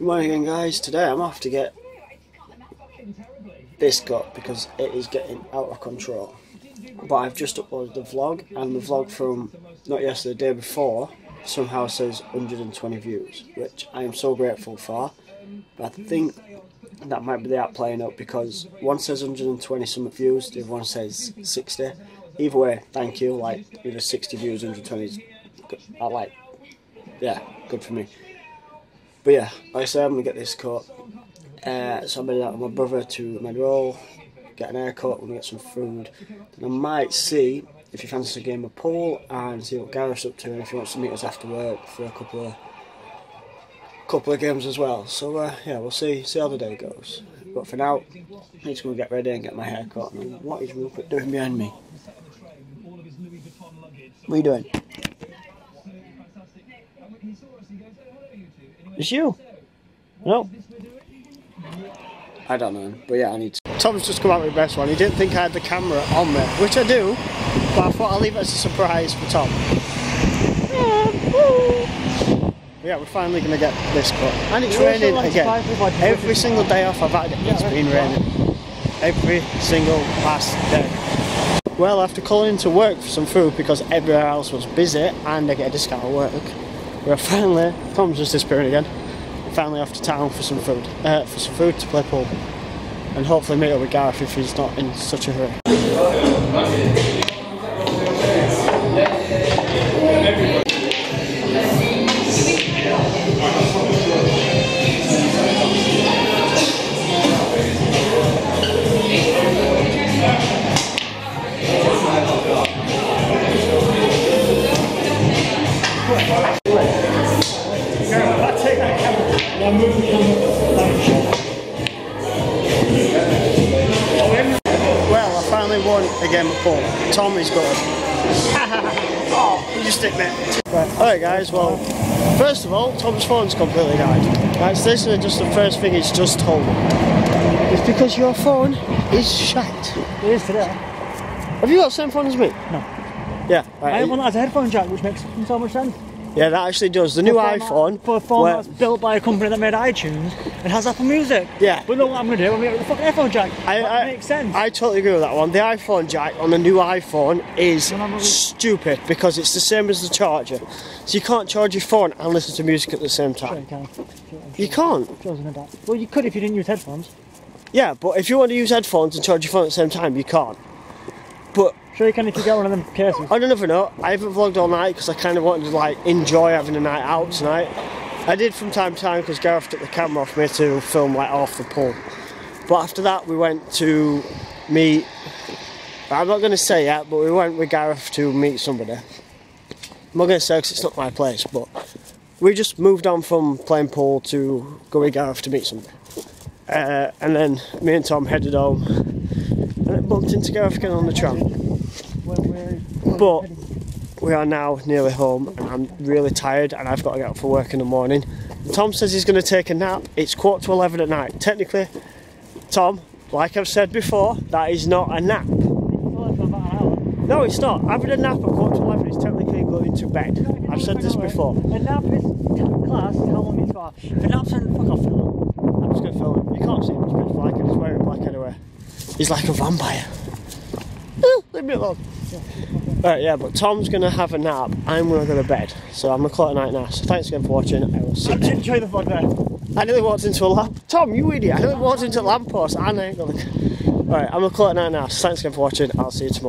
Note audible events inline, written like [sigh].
Good morning again guys, today I'm off to get this cut because it is getting out of control. But I've just uploaded the vlog and the vlog from not yesterday, the day before somehow says 120 views, which I am so grateful for. But I think that might be the app playing up because one says 120 some views, the other one says 60. Either way, thank you, like either 60 views, 120 is good. I uh, like, yeah, good for me. But yeah, like I said, I'm gonna get this cut. Uh, so I'm out with my brother to Meadowhall, get an haircut, gonna get some food. And I might see if he fancies a game of pool and see what Gareth's up to and if he wants to meet us after work for a couple of couple of games as well. So uh, yeah, we'll see see how the day goes. But for now, I'm just gonna get ready and get my hair cut. And what is Rupert doing behind me? What are you doing? It's you. No. I don't know, but yeah, I need to. Tom's just come out with the best one. He didn't think I had the camera on me, which I do, but I thought I'll leave it as a surprise for Tom. Yeah, we're finally going to get this cut. And it's raining again. Every single day off I've had it, it's been raining. Every single last day. Well, after calling into work for some food because everywhere else was busy and I get a discount at work, we're finally, Tom's just disappearing again, finally off to town for some food, uh, for some food to play pool. And hopefully meet up with Gareth if he's not in such a hurry. Well, I finally won a game of pool. Tom is good. oh, you just stick. Right. Alright guys, well, first of all, Tom's phone's completely died. Right, so this is just the first thing he's just told me. It's because your phone is shite. It is today. Have you got the same phone as me? No. Yeah, I have one that has a headphone jack, which makes so much sense. Yeah, that actually does. The new iPhone. for a phone where- that's built by a company that made iTunes and has Apple Music. Yeah. But know what I'm going to do? I'm going to get the fucking headphone jack. I, that I, makes sense. I totally agree with that one. The iPhone jack on the new iPhone is stupid because it's the same as the charger. So you can't charge your phone and listen to music at the same Sure time. you can. You can't. Sure? Well, you could if you didn't use headphones. Yeah, but if you want to use headphones and charge your phone at the same time, you can't. But Sure you can if you get one of them cases. I don't never know. I haven't vlogged all night because I kind of wanted to like enjoy having a night out tonight. I did from time to time because Gareth took the camera off me to film like off the pool. But after that, we went to meet. I'm not going to say yet, but we went with Gareth to meet somebody. I'm not going to say because it's not my place, but we just moved on from playing pool to go with Gareth to meet somebody. Uh, and then me and Tom headed home and it bumped into Gareth again on the tram. But we are now nearly home and I'm really tired and I've got to get up for work in the morning. Tom says he's going to take a nap. It's quarter to 11 at night. Technically, Tom, like I've said before, that is not a nap. No, it's not. Having a nap at quarter to 11 is technically going to bed. I've said this before. A nap is class, how long it's for. If a nap's in, fuck off, film I'm just going to film him. You can't see him, it's pitch black and he's wearing black anyway. He's like a vampire. [laughs] Leave me alone. Right, yeah, but Tom's going to have a nap. I'm going to go to bed. So I'm to call it a night now. So thanks again for watching. I will see you. enjoy the vlog there. I nearly walked into a lamp. Tom, you idiot. I nearly walked into a lamppost I ain't gonna. Alright, I'm gonna call it a night now. So thanks again for watching. I'll see you tomorrow.